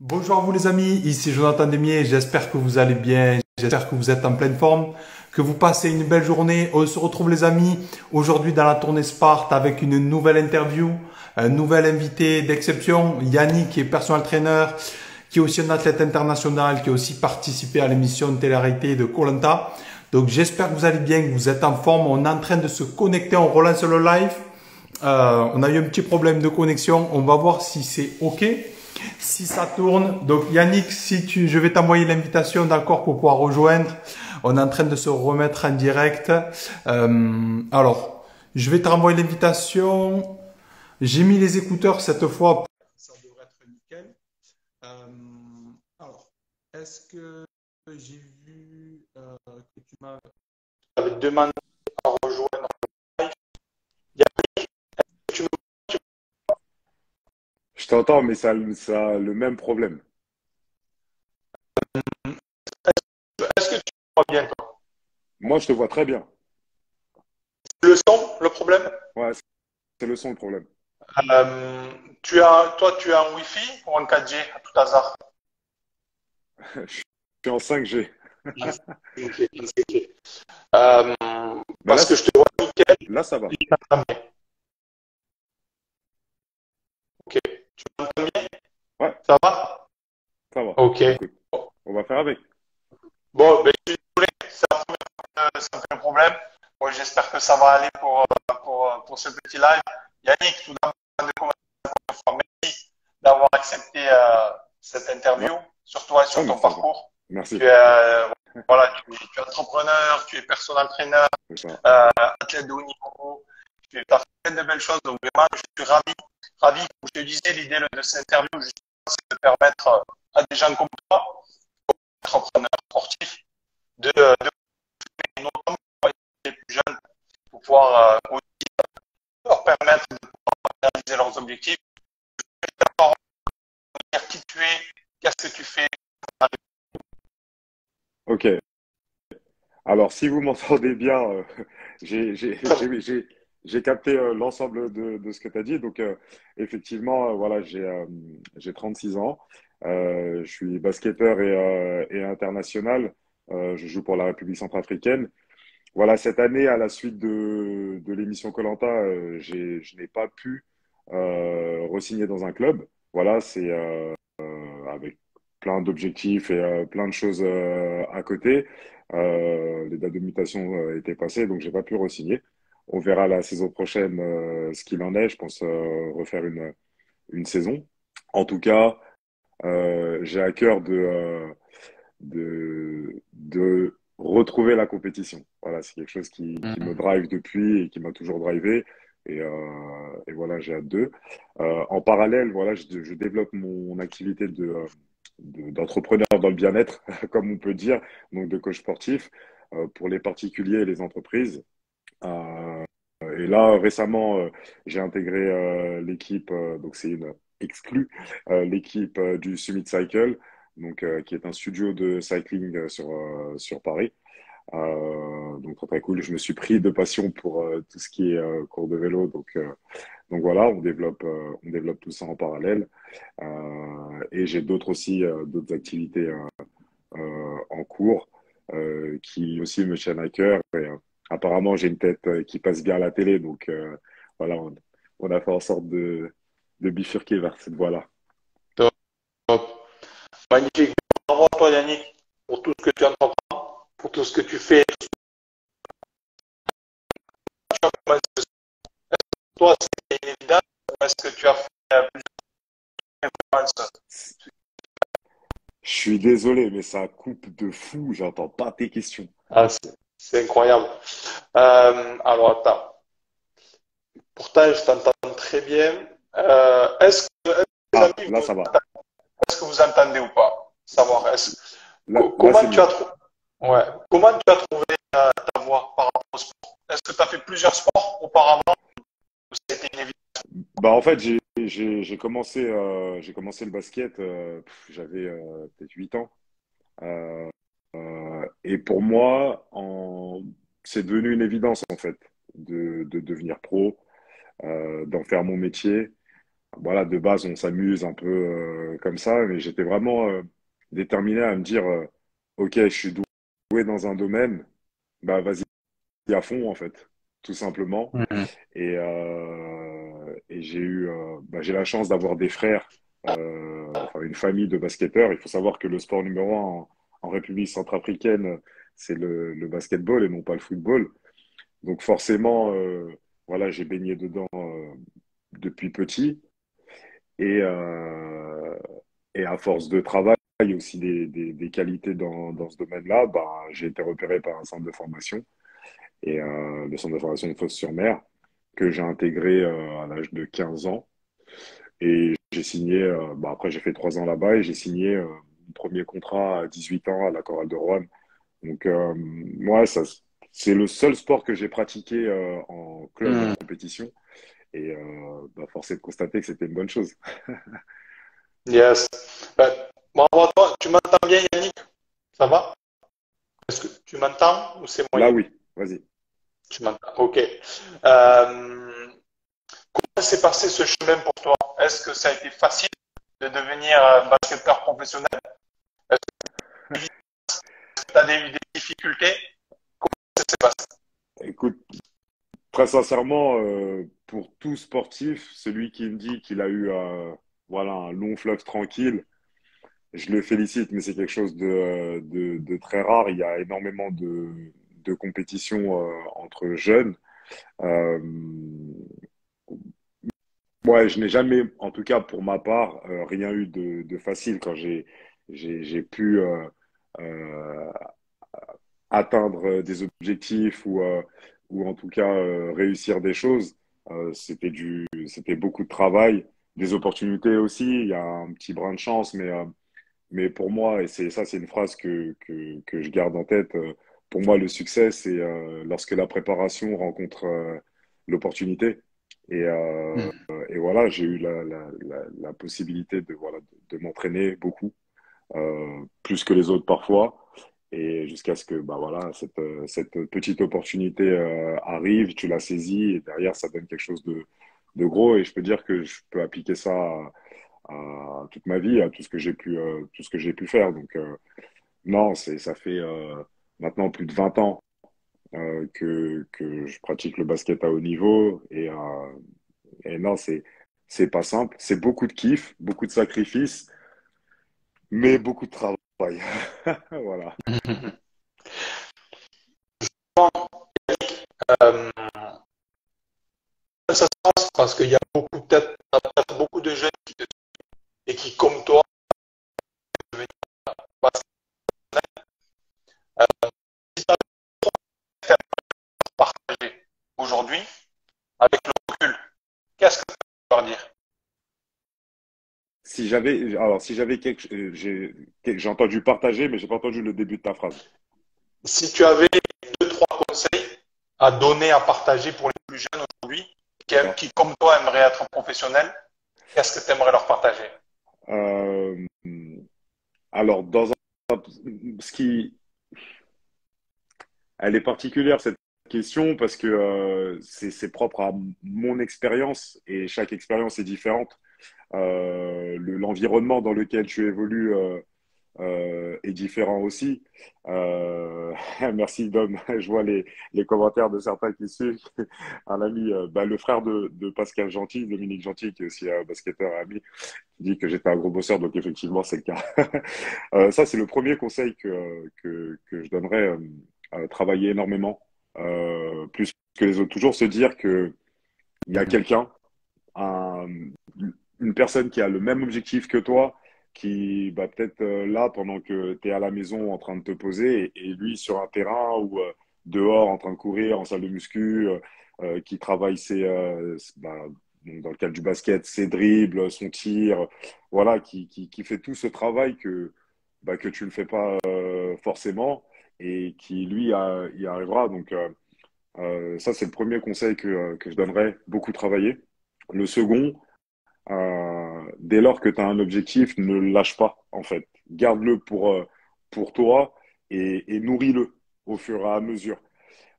Bonjour à vous les amis, ici Jonathan Demier, j'espère que vous allez bien, j'espère que vous êtes en pleine forme, que vous passez une belle journée. On se retrouve les amis aujourd'hui dans la tournée Sparte avec une nouvelle interview, un nouvel invité d'exception, Yannick qui est personal trainer, qui est aussi un athlète international, qui a aussi participé à l'émission de télé de Colanta. Donc j'espère que vous allez bien, que vous êtes en forme, on est en train de se connecter, on relance le live. Euh, on a eu un petit problème de connexion, on va voir si c'est OK. Si ça tourne, donc Yannick, si tu, je vais t'envoyer l'invitation, d'accord, pour pouvoir rejoindre. On est en train de se remettre en direct. Euh, alors, je vais te renvoyer l'invitation. J'ai mis les écouteurs cette fois. Ça devrait être nickel. Euh, alors, est-ce que j'ai vu euh, que tu m'as demandé à rejoindre Je t'entends, mais ça, ça a le même problème. Est-ce que tu vois bien toi? Moi, je te vois très bien. Le son, le problème? Ouais, c'est le son le problème. Euh, tu as, toi, tu as un Wi-Fi ou un 4G à tout hasard? Je suis en 5G. euh, parce que je te vois nickel. Là, ça va. Ok. Tu m'entends bien Ouais. Ça va? Ça va. Ok. Écoute, on va faire avec. Bon, ben, je suis désolé, ça fait, un problème. Bon, J'espère que ça va aller pour, euh, pour, euh, pour ce petit live. Yannick, tout d'abord, merci d'avoir accepté euh, cette interview, sur toi et sur ton merci. parcours. Merci. Tu es, voilà, tu, es- tu es entrepreneur, tu es personal trainer, euh, athlète de haut niveau, tu as fait plein de belles choses. Donc vraiment, je suis ravi, ravi. Comme je te disais, l'idée de cette interview, justement, c'est de permettre euh, à des gens comme toi, entrepreneurs sportifs, de, de notamment les plus jeunes, pour pouvoir euh, aussi leur permettre de réaliser leurs objectifs. D'abord dire qui tu es, qu'est-ce que tu fais. Ok. Alors, si vous m'entendez bien, euh, j'ai j'ai- capté euh, l'ensemble de, ce que tu as dit. Donc, euh, effectivement, euh, voilà, j'ai euh, j'ai 36 ans. Je suis basketteur et, international. Je joue pour la République centrafricaine. Voilà, cette année, à la suite de, l'émission Colanta, je n'ai pas pu re-signer dans un club. Voilà, c'est avec plein d'objectifs et plein de choses à côté. Les dates de mutation étaient passées, donc j'ai pas pu re-signer. On verra la saison prochaine euh, ce qu'il en est. Je pense euh, refaire une, une saison. En tout cas, euh, j'ai à cœur de, de, de retrouver la compétition. Voilà, c'est quelque chose qui, qui me drive depuis et qui m'a toujours drivé. Et, et voilà, j'ai hâte d'eux. En parallèle, voilà, je, je développe mon activité de, de- d'entrepreneur dans le bien-être, comme on peut dire, donc de coach sportif, pour les particuliers et les entreprises. Euh, et là, récemment, euh, j'ai intégré euh, l'équipe, donc c'est une exclue, l'équipe du Summit Cycle, donc qui est un studio de cycling sur sur Paris. Donc très très cool. Je me suis pris de passion pour tout ce qui est euh, cours de vélo, donc donc voilà, on développe on développe tout ça en parallèle. Et j'ai d'autres aussi d'autres activités en cours qui aussi me tiennent à cœur. Apparemment, j'ai une tête euh, qui passe bien à la télé, donc euh, voilà, on, a fait en sorte de, bifurquer vers cette voie-là. Top. Magnifique. Bravo à toi, Yannick, pour tout ce que tu entreprends, pour tout ce que tu fais. Toi, c'est évident ou est-ce que tu as fait euh, plusieurs Je suis désolé, mais ça coupe de fou, j'entends pas tes questions. Ah, c'est incroyable. Euh, alors, attends. Pourtant, je t'entends très bien. Euh, est-ce que, Ah, vous- que entendez ou pas? Savoir, est-ce là, Comment tu as trouvé ouais. Comment tu as trouvé euh, ta voie par rapport au sport? Est-ce que tu as fait plusieurs sports auparavant ou c'était une évidence? Bah, en fait, j'ai, commencé, euh, j'ai commencé le basket, j'avais peut-être 8 ans. Euh, et pour moi, en... c'est devenu une évidence, en fait, de, de devenir pro, euh, d'en faire mon métier. voilà, de base, on s'amuse un peu euh, comme ça, mais j'étais vraiment euh, déterminé à me dire, euh, OK, je suis doué dans un domaine, bah vas-y à fond en fait, tout simplement. Mhm. Et, euh, et j'ai eu, euh, bah, j'ai la chance d'avoir des frères, euh, enfin une famille de basketteurs. Il faut savoir que le sport numéro un République centrafricaine, c'est le, le basketball et non pas le football. Donc forcément, euh, voilà, j'ai baigné dedans euh, depuis petit. Et, euh, et à force de travail aussi des, des, qualités dans, dans ce domaine-là, bah, j'ai été repéré par un centre de formation et le centre de formation de Fos-sur-Mer que j'ai intégré à l'âge de 15 ans. Et j'ai signé, bah, après j'ai fait trois ans là-bas et j'ai signé premier contrat à 18 ans à la Chorale de Rouen. Donc euh, moi, ça, c'est le seul sport que j'ai pratiqué euh, en club en Mhm. compétition. Et euh, bah, force est de constater que c'était une bonne chose. Yes. Ben, bravo à toi. Tu m'entends bien, Yannick? Ça va? Est-ce que tu m'entends ou c'est Là, moyen? oui, vas-y. Tu m'entends. OK. Euh, comment s'est passé ce chemin pour toi? Est-ce que ça a été facile de devenir basketteur professionnel? Tu as eu des difficultés? Comment ça s'est passé? Écoute, très sincèrement, euh, pour tout sportif, celui qui me dit qu'il a eu euh, voilà, un long fleuve tranquille, je le félicite, mais c'est quelque chose de, euh, de, de très rare. Il y a énormément de, de compétitions entre jeunes. Euh, ouais, je n'ai jamais, en tout cas pour ma part, rien eu de, de facile quand j'ai pu atteindre des objectifs ou, euh, ou en tout cas euh, réussir des choses. Euh, c'était du, c'était beaucoup de travail, des opportunités aussi. Il y a un petit brin de chance, mais euh, mais pour moi, et c'est ça, c'est une phrase que, que, que je garde en tête, euh, pour moi, le succès, c'est euh, lorsque la préparation rencontre euh, l'opportunité. Et, euh, Mhm. et voilà, j'ai eu la, la, la, la possibilité de, voilà, de, de m'entraîner beaucoup, euh, plus que les autres parfois. Et jusqu'à ce que bah voilà, cette, euh, cette petite opportunité euh, arrive, tu la saisis et derrière, ça donne quelque chose de, de gros. Et je peux dire que je peux appliquer ça à, toute ma vie, à tout ce que j'ai pu, euh, tout ce que j'ai pu faire. Donc, euh, non, c'est, ça fait euh, maintenant plus de 20 ans euh, que, que je pratique le basket à haut niveau. Et, euh, et non, c'est, c'est pas simple. C'est beaucoup de kiff, beaucoup de sacrifices, mais beaucoup de travail. Voilà. Euh, ça se passe parce qu'il y a beaucoup, peut-être, peut-être beaucoup de jeunes qui te et qui, comme toi, devenir basket. Euh, si tu as partager aujourd'hui, avec le recul, qu'est-ce que tu peux leur dire? Si j'avais, alors si j'avais quelque, euh, j'ai, j'ai entendu partager, mais j'ai pas entendu le début de ta phrase. Si tu avais deux, trois conseils à donner, à partager pour les plus jeunes aujourd'hui, qui, comme toi, aimeraient être professionnels, qu'est-ce que tu aimerais leur partager? Euh, alors, dans un, ce qui, elle est particulière cette question parce que euh, c'est, propre à mon expérience et chaque expérience est différente. Euh, le- l'environnement dans lequel tu évolues euh, est différent aussi. Merci Dom, je vois les, les commentaires de certains qui suivent. Un ami, bah, le frère de, Pascal Gentil, Dominique Gentil, qui est aussi un basketteur ami, qui dit que j'étais un gros bosseur, donc effectivement c'est le cas. Ça c'est le premier conseil que, que, je donnerais, travailler énormément, euh, plus que les autres. Toujours se dire que il y a Mhm. quelqu'un un- une personne qui a le même objectif que toi, qui va peut-être euh, là pendant que tu es à la maison en train de te poser, et, et lui sur un terrain ou euh, dehors en train de courir en salle de muscu, qui travaille ses, bah, dans le cadre du basket, ses dribbles, son tir, voilà, qui, qui, qui fait tout ce travail que, bah, que tu ne fais pas forcément et qui lui y arrivera. Donc euh, euh, ça, c'est le premier conseil que, euh, que je donnerais, beaucoup travailler. Le second, dès lors que tu as un objectif, ne lâche pas, en fait. Garde-le pour, pour toi et, nourris-le au fur et à mesure.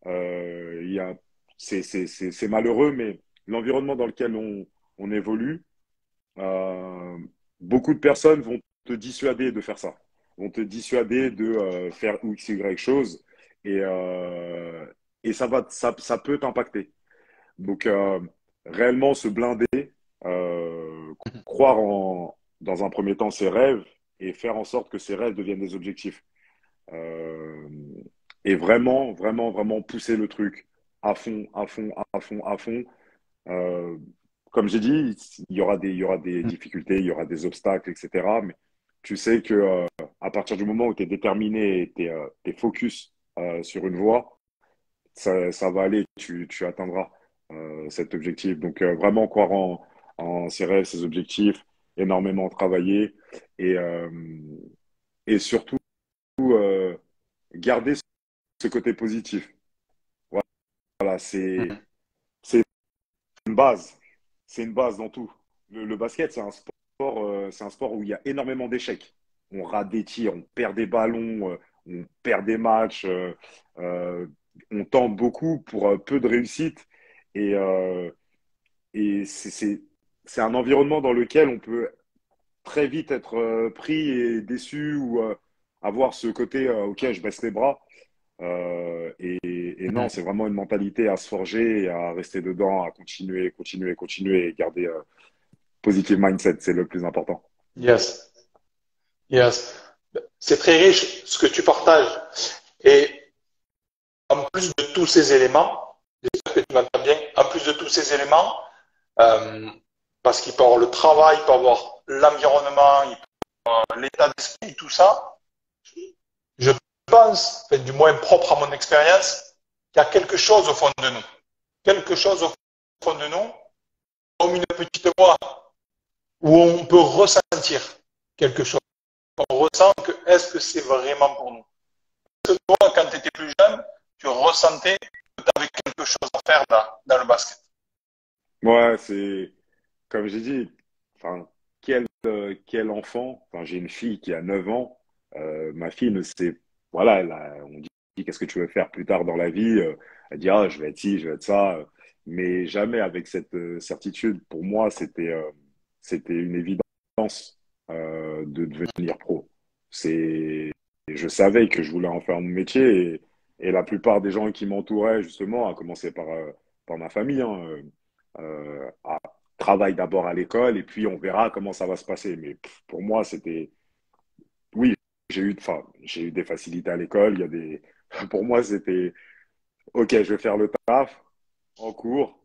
Euh, c'est malheureux, mais l'environnement dans lequel on, on évolue beaucoup de personnes vont te dissuader de faire ça, vont te dissuader de faire X, Y chose, et, et ça, va, ça, ça peut t'impacter. Donc, réellement se blinder, croire en, dans un premier temps ses rêves et faire en sorte que ces rêves deviennent des objectifs. Euh, et vraiment, vraiment, vraiment pousser le truc à fond, à fond, à fond, à fond. Euh, comme j'ai dit, il y aura des, il y aura des difficultés, il y aura des obstacles, etc. Mais tu sais que euh, à partir du moment où tu es déterminé et tu es, focus sur une voie, ça, ça va aller, tu, tu atteindras cet objectif. Donc vraiment croire en, en ses rêves, ses objectifs, énormément travailler et, euh, et surtout euh, garder ce côté positif. Voilà, c'est une base. C'est une base dans tout. Le, basket, c'est un sport, euh, c'est un sport où il y a énormément d'échecs. On rate des tirs, on perd des ballons, on perd des matchs, on tente beaucoup pour peu de réussite. Et, et c'est un environnement dans lequel on peut très vite être euh, pris et déçu ou euh, avoir ce côté euh, ok je baisse les bras et, non c'est vraiment une mentalité à se forger et à rester dedans à continuer continuer continuer et garder positive mindset c'est le plus important yes yes c'est très riche ce que tu partages et en plus de tous ces éléments j'espère que tu m'entends bien en plus de tous ces éléments parce qu'il peut avoir le travail, il peut avoir l'environnement, il peut avoir l'état d'esprit, tout ça. Je pense, du moins propre à mon expérience, qu'il y a quelque chose au fond de nous. Quelque chose au fond de nous, comme une petite voix, où on peut ressentir quelque chose. On ressent que est-ce que c'est vraiment pour nous? Est-ce que toi, quand tu étais plus jeune, tu ressentais que tu avais quelque chose à faire dans, dans le basket. Ouais, c'est comme j'ai dit, quel, euh, quel enfant, j'ai une fille qui a 9 ans, euh, ma fille ne sait, voilà, elle on dit qu'est-ce que tu veux faire plus tard dans la vie, euh, elle dit, ah, je vais être ci, je vais être ça, mais jamais avec cette certitude, pour moi, c'était c'était une évidence de devenir pro. C'est, je savais que je voulais en faire mon métier et, et la plupart des gens qui m'entouraient, justement, à commencer par, par ma famille, hein, euh, travaille d'abord à l'école et puis on verra comment ça va se passer. Mais pour moi, c'était. Oui, j'ai eu, enfin, j'ai eu des facilités à l'école. Il y a des. Pour moi, c'était. Ok, je vais faire le taf en cours,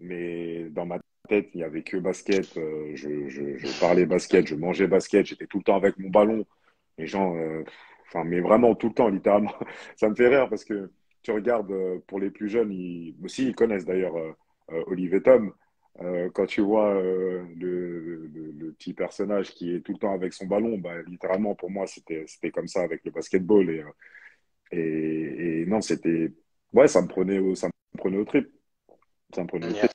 mais dans ma tête, il n'y avait que basket. Euh, je, je, parlais basket, je mangeais basket, j'étais tout le temps avec mon ballon. Les gens, euh, enfin, mais vraiment tout le temps, littéralement. Ça me fait rire parce que tu regardes, euh, pour les plus jeunes, ils, aussi, ils connaissent d'ailleurs Olivier Tom. Quand tu vois le, le, petit personnage qui est tout le temps avec son ballon, bah, littéralement pour moi c'était comme ça avec le basketball et et, et, non c'était ouais ça me prenait au, ça me prenait au trip, ça me prenait au trip.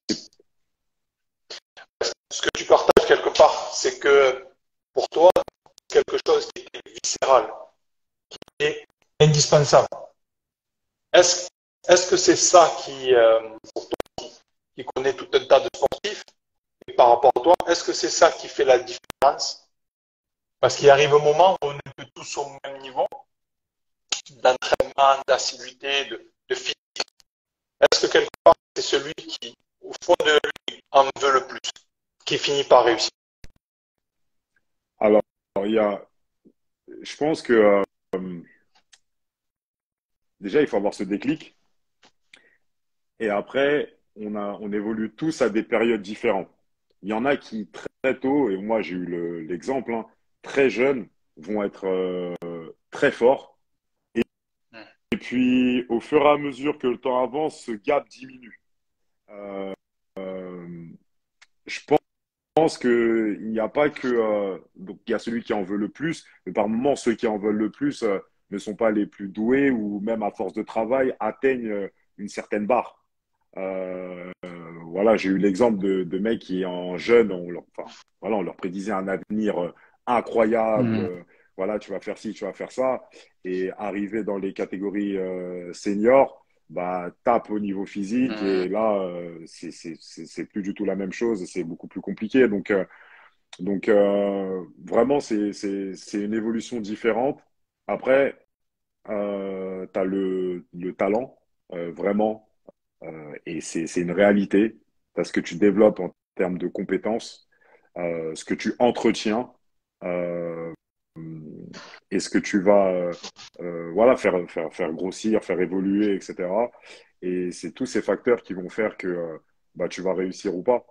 Ce que tu part, c'est que pour toi quelque chose qui est viscéral, qui est indispensable. Est-ce que c'est ça qui pour toi qui connaît tout un tas de sportifs, et par rapport à toi, est-ce que c'est ça qui fait la différence? Parce qu'il arrive un moment où on est tous au même niveau d'entraînement, d'assiduité, de, physique. Est-ce que quelque part, c'est celui qui, au fond de lui, en veut le plus, qui finit par réussir? Y a, je pense que euh, déjà, il faut avoir ce déclic. Et après, on, a, on évolue tous à des périodes différentes. Il y en a qui très tôt, et moi j'ai eu l'exemple, hein, très jeunes, vont être euh, très forts. Et, puis au fur et à mesure que le temps avance, ce gap diminue. Euh, euh, je pense qu'il n'y a pas que. donc il y a celui qui en veut le plus, mais par moments, ceux qui en veulent le plus ne sont pas les plus doués ou même à force de travail atteignent une certaine barre. Euh, voilà, j'ai eu l'exemple de, de, mecs qui, en jeune, on leur, enfin, voilà, on leur prédisait un avenir euh, incroyable. Mm. Euh, voilà, tu vas faire ci, tu vas faire ça. Et arriver dans les catégories euh, seniors, bah, tape au niveau physique. Et là, euh, c'est plus du tout la même chose. C'est beaucoup plus compliqué. Donc, donc, euh, vraiment, c'est, une évolution différente. Après, euh, tu as le, le talent, euh, vraiment, euh, et c'est, une réalité. Parce que tu développes en termes de compétences, euh, ce que tu entretiens, euh, et ce que tu vas euh, euh, voilà, faire, faire, faire grossir, faire évoluer, etc. Et c'est tous ces facteurs qui vont faire que euh, bah, tu vas réussir ou pas.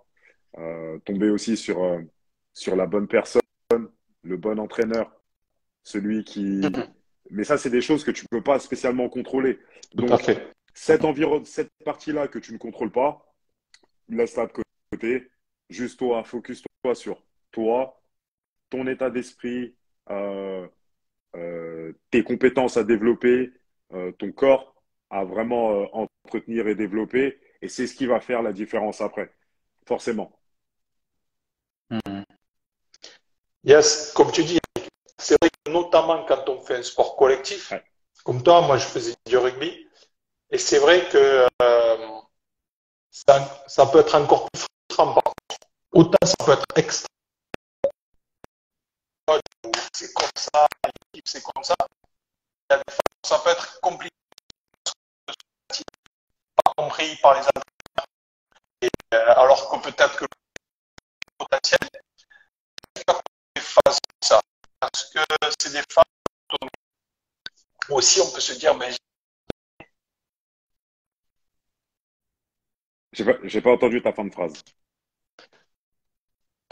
Euh, tomber aussi sur, sur la bonne personne, le bon entraîneur, celui qui... Mais ça, c'est des choses que tu ne peux pas spécialement contrôler. Donc, cette, environ... cette partie-là que tu ne contrôles pas, laisse-la de côté. Juste toi, focus-toi sur toi, ton état d'esprit, tes compétences à développer, euh, ton corps à vraiment euh, entretenir et développer. Et c'est ce qui va faire la différence après, forcément. Mhm. Yes, comme tu dis, c'est vrai que notamment quand on fait un sport collectif, Ouais. comme toi, moi je faisais du rugby, et c'est vrai que euh, ça, ça peut être encore plus frustrant. par contre. Autant ça peut être extra, c'est comme ça, l'équipe c'est comme ça. Il y a des fois où ça peut être compliqué, pas compris par les entraîneurs, euh, alors que peut-être que le potentiel des phases comme ça. Parce que c'est des phases où aussi on peut se dire, mais J'ai pas, pas entendu ta fin de phrase.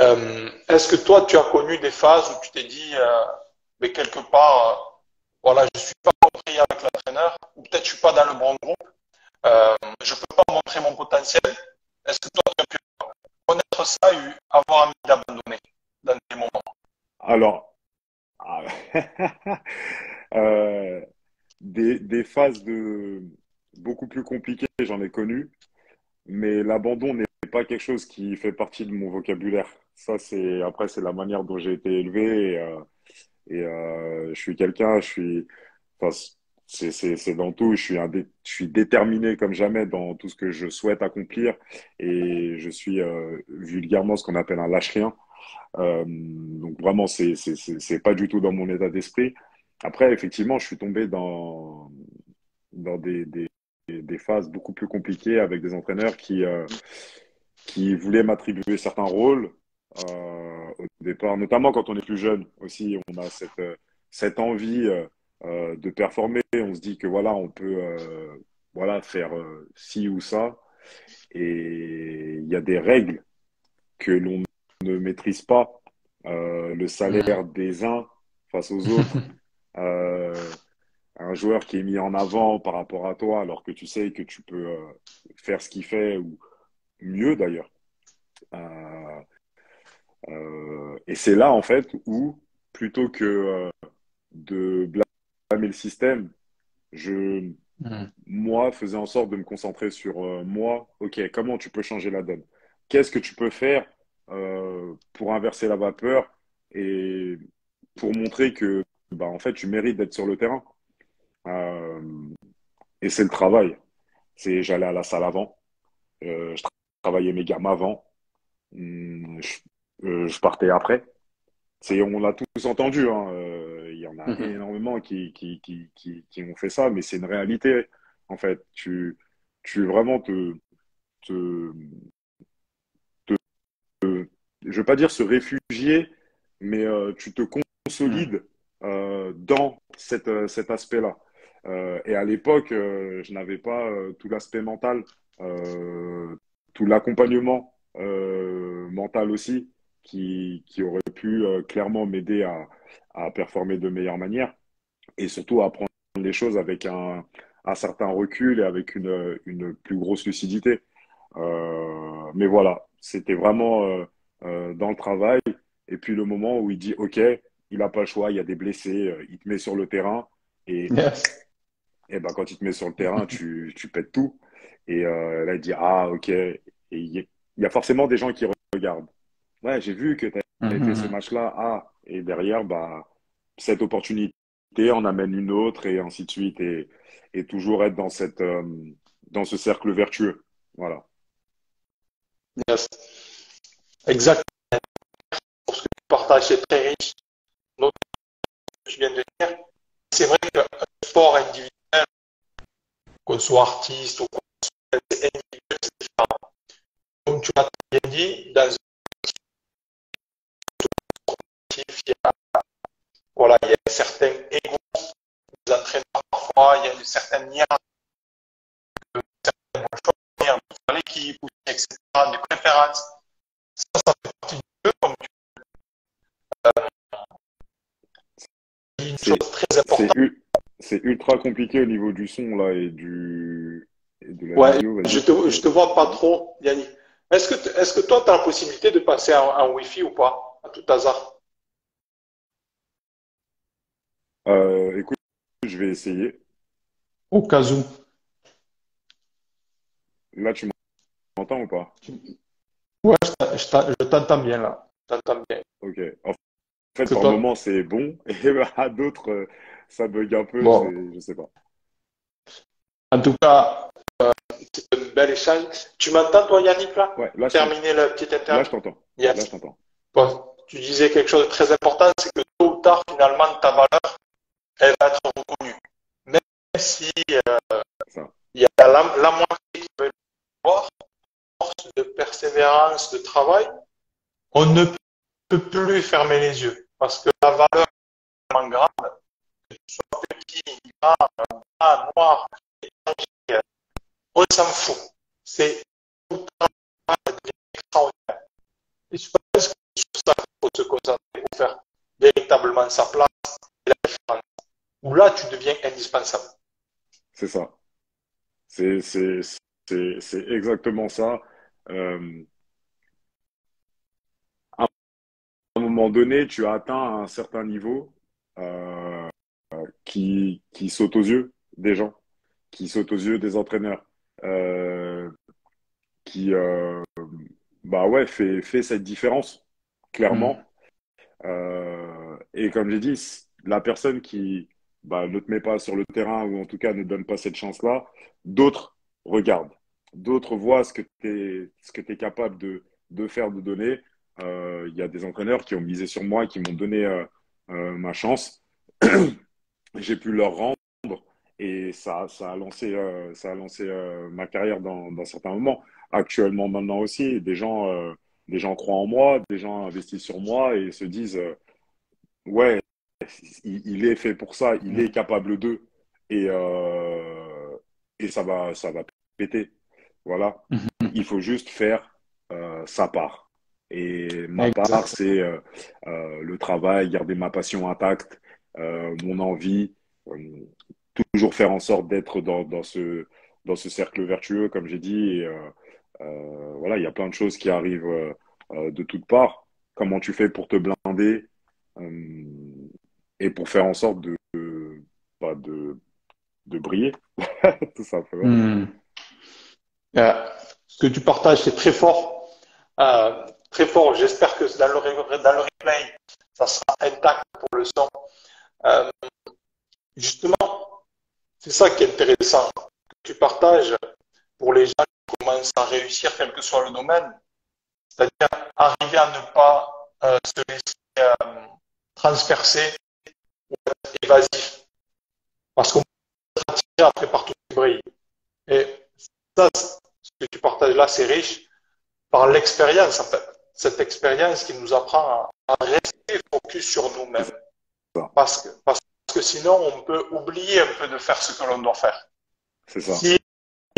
Euh, est-ce que toi tu as connu des phases où tu t'es dit, euh, mais quelque part, euh, voilà, je suis pas compris avec l'entraîneur, ou peut-être je suis pas dans le bon groupe, je peux pas montrer mon potentiel. Est-ce que toi tu as pu connaître ça et avoir envie d'abandonner dans des moments? Alors, ah, des, des phases de beaucoup plus compliquées, j'en ai connu, mais l'abandon n'est pas quelque chose qui fait partie de mon vocabulaire. Ça, c'est après, c'est la manière dont j'ai été élevé et, euh, euh, je suis quelqu'un, je suis, enfin, c'est dans tout. Je suis un dé- je suis déterminé comme jamais dans tout ce que je souhaite accomplir et je suis euh, vulgairement ce qu'on appelle un lâche-rien. Euh, donc vraiment, c'est c'est pas du tout dans mon état d'esprit. Après, effectivement, je suis tombé dans dans des des des phases beaucoup plus compliquées avec des entraîneurs qui euh, qui voulaient m'attribuer certains rôles euh, au départ, notamment quand on est plus jeune aussi, on a cette, euh, cette envie euh, de performer. On se dit que voilà, on peut voilà, faire ci ou ça. Et il y a des règles que l'on ne maîtrise pas. Le salaire des uns face aux autres. Un joueur qui est mis en avant par rapport à toi, alors que tu sais que tu peux euh, faire ce qu'il fait, ou mieux d'ailleurs. Euh, euh, et c'est là, en fait, où, plutôt que de blâmer le système, je, Mhm. moi, faisais en sorte de me concentrer sur moi. OK, comment tu peux changer la donne? Qu'est-ce que tu peux faire pour inverser la vapeur et pour montrer que, bah, en fait, tu mérites d'être sur le terrain? Euh, et c'est le travail. C'est, j'allais à la salle avant, euh, je travaillais mes gammes avant, hum, je, euh, je partais après. C'est, on l'a tous entendu, hein. Il y en a Mhm. énormément qui, qui, qui, qui, qui ont fait ça, mais c'est une réalité, en fait. Tu, tu vraiment te, te, te, je veux pas dire se réfugier, mais euh, tu te Mhm. consolides euh, dans cet, cet aspect-là. Euh, et à l'époque, euh, je n'avais pas euh, tout l'aspect mental, tout l'accompagnement mental aussi, qui, aurait pu clairement m'aider à, performer de meilleure manière et surtout à prendre les choses avec un, certain recul et avec une, plus grosse lucidité. Mais voilà, c'était vraiment dans le travail. Et puis le moment où il dit, OK, il n'a pas le choix, il y a des blessés, il te met sur le terrain. Et. Et ben, quand il te met sur le terrain, tu, tu pètes tout. Et euh, là, il dit, ah, OK. Et il y, a il y a forcément des gens qui regardent. Ouais, j'ai vu que tu avais fait ce Mhm. match-là. Ah, et derrière, bah, cette opportunité en amène une autre et ainsi de suite. Et, et toujours être dans cette, euh, dans ce cercle vertueux. Voilà. Yes. Exact. Pour ce que partages, c'est très riche, que tu viens de dire. C'est vrai qu'un sport individuel, qu'on soit artiste ou qu'on soit individuel, c'est différent. Comme tu l'as bien dit, dans un sportif, il y a, voilà, il y a un certain ego des entraîneurs parfois, il y a une certaine lien de l'équipe, etc., des préférences. Ça, ça fait partie du jeu, comme tu une chose très importante. C'est ultra compliqué au niveau du son là et du. Et de la ouais, vidéo, je te, je te vois pas trop, Yannick. Est-ce que, est-ce que toi, tu as la possibilité de passer en, en Wi-Fi ou pas, à tout hasard? Euh, Écoute, je vais essayer. Au cas où. Là, tu m'entends ou pas? Ouais, je t'entends bien là. Je t'entends bien. Ok. En fait, par moment, c'est bon. Et à d'autres, euh, ça bug un peu. Bon. Je sais pas. En tout cas, euh, c'est un bel échange. Tu m'entends, toi, Yannick, là? Ouais, là, Terminer le petit interview. Là, je t'entends. Yes. Là, je t'entends. Bon, tu disais quelque chose de très important, c'est que tôt ou tard, finalement, ta valeur, elle va être reconnue. Même si euh, il y a la, la moitié qui veut le voir, force de persévérance, de travail, on ne peut plus fermer les yeux parce que la valeur est tellement grande, que tu sois petit, grand, blanc, noir, étranger, on s'en fout. C'est tout extraordinaire. Et je pense que sur ça qu'il faut se concentrer pour faire véritablement sa place et la différence. Où là, tu deviens indispensable. C'est ça. C'est exactement ça. Euh, à un moment donné, tu as atteint un certain niveau euh, qui qui saute aux yeux des gens, qui saute aux yeux des entraîneurs, euh, qui euh, bah ouais fait fait cette différence clairement. Euh, et comme j'ai dit, la personne qui bah, ne te met pas sur le terrain ou en tout cas ne donne pas cette chance-là, d'autres regardent, d'autres voient ce que tu es, ce que es capable de, de faire, de donner. Euh, Il y a des entraîneurs qui ont misé sur moi, qui m'ont donné euh, euh, ma chance. J'ai pu leur rendre et ça, ça a lancé, euh, ça a lancé euh, ma carrière dans, dans certains moments. Actuellement, maintenant aussi, des gens, euh, des gens croient en moi, des gens investissent sur moi et se disent ouais, il, il est fait pour ça, il est capable d'eux et, et ça va, ça va péter. Voilà. Il faut juste faire sa part. Et ma part, c'est euh, euh, le travail, garder ma passion intacte, euh, mon envie, toujours faire en sorte d'être dans, dans ce, dans ce cercle vertueux, comme j'ai dit. Et, voilà, il y a plein de choses qui arrivent de toutes parts. Comment tu fais pour te blinder et pour faire en sorte de, de, bah, de, de briller, tout simplement. Hmm. Ce que tu partages, c'est très fort. Euh, très fort. J'espère que dans le, replay, ça sera intact pour le son. Euh, justement, c'est ça qui est intéressant. Que tu partages pour les gens qui commencent à réussir, quel que soit le domaine. C'est-à-dire arriver à ne pas euh, se laisser euh, transpercer ou être évasif. Parce qu'on peut être attiré après partout qui brille. Et ça, ce que tu partages là, c'est riche par l'expérience, en fait. Cette expérience qui nous apprend à, à rester focus sur nous-mêmes. Parce que, parce que sinon, on peut oublier un peu de faire ce que l'on doit faire. C'est ça. Si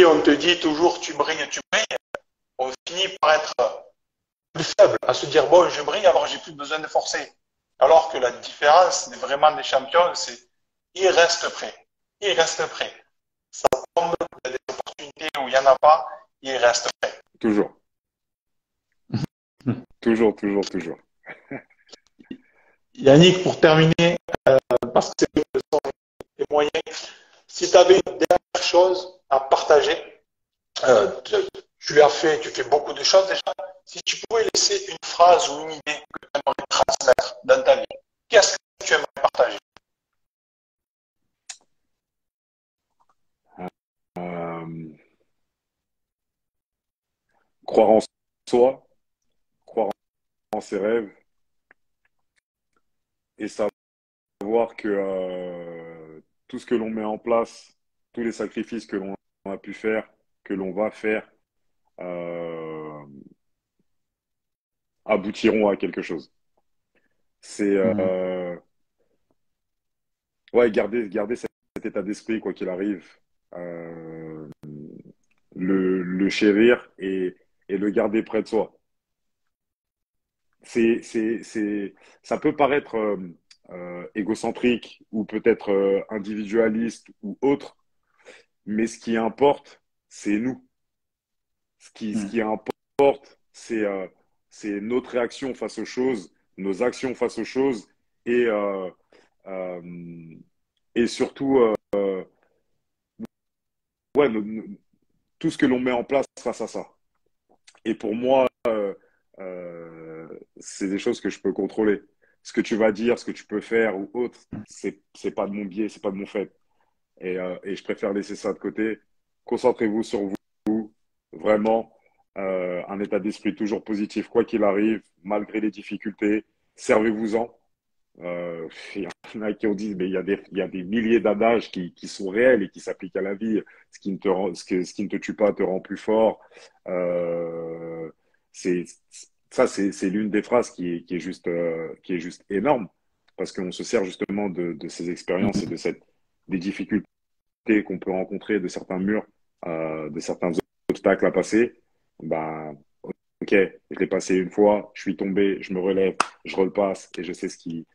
on te dit toujours tu brilles, tu brilles, on finit par être plus faible, à se dire bon, je brille, alors j'ai plus besoin de forcer. Alors que la différence des vraiment des champions, c'est ils restent prêts. Ils restent prêts. Ça tombe, il y a des opportunités où il n'y en a pas, ils restent prêts. Toujours. Toujours, toujours, toujours. Yannick, pour terminer, euh, parce que c'est les moyens, si tu avais une dernière chose à partager, euh, tu, tu as fait, tu fais beaucoup de choses déjà. Si tu pouvais laisser une phrase ou une idée que tu aimerais transmettre dans ta vie, qu'est-ce que tu aimerais partager? Euh, croire en soi, ses rêves et savoir que euh, tout ce que l'on met en place, tous les sacrifices que l'on a pu faire, que l'on va faire, euh, aboutiront à quelque chose. C'est euh, ouais, garder, garder cet, état d'esprit, quoi qu'il arrive, le, le chérir et, et le garder près de soi. C'est, c'est, c'est, ça peut paraître euh, euh, égocentrique ou peut-être euh, individualiste ou autre, mais ce qui importe, c'est nous. Ce qui, ce qui importe, c'est c'est notre réaction face aux choses, nos actions face aux choses et, et surtout ouais, tout ce que l'on met en place face à ça. Et pour moi, c'est des choses que je peux contrôler. Ce que tu vas dire, ce que tu peux faire ou autre, c'est c'est pas de mon biais, c'est pas de mon fait. Et, et je préfère laisser ça de côté. Concentrez-vous sur vous, vraiment euh, un état d'esprit toujours positif, quoi qu'il arrive, malgré les difficultés. Servez-vous-en. Euh, il y en a qui ont dit, mais il y y a des milliers d'adages qui, qui sont réels et qui s'appliquent à la vie. Ce qui ne te ce, qui ne te tue pas te rend plus fort. Euh, c'est ça, c'est, l'une des phrases qui est, qui est juste, euh, qui est juste énorme parce qu'on se sert justement de, ces expériences et de cette, des difficultés qu'on peut rencontrer, de certains murs, euh, de certains obstacles à passer bah, ok, je l'ai passé une fois, je suis tombé, je me relève, je repasse et je sais ce qui,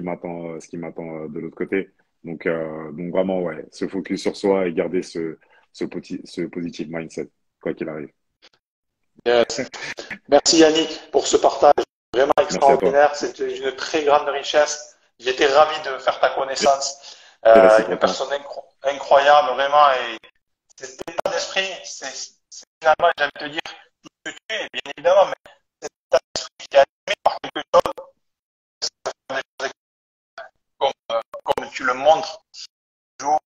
m'attend, euh, de l'autre côté. Donc, vraiment, ouais, se focus sur soi et garder ce, ce, positive mindset, quoi qu'il arrive. Merci Yannick pour ce partage vraiment extraordinaire. C'était une très grande richesse. J'étais ravi de faire ta connaissance. Euh, une personne incroyable, vraiment. Et cet état d'esprit, c'est finalement, de te dire tout ce que tu es, bien évidemment, mais c'est un esprit qui est animé par quelque chose, comme, euh, comme tu le montres toujours.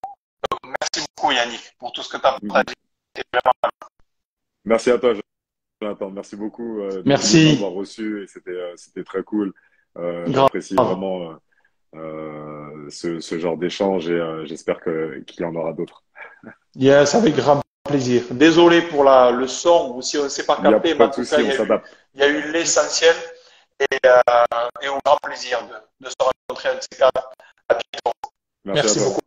merci beaucoup, Yannick, pour tout ce que tu as partagé. Merci à toi, Jonathan. Merci beaucoup euh, merci. de m'avoir reçu et c'était euh, c'était très cool. Euh, J'apprécie vraiment euh, ce, ce, genre d'échange et j'espère qu'il y en aura d'autres. Yes, avec grand plaisir. Désolé pour la, le son ou si on ne s'est pas capté, mais en tout cas, il, y a eu, l'essentiel et, euh, et, au grand plaisir de, de se rencontrer avec ces cas. À bientôt. Merci, Merci beaucoup.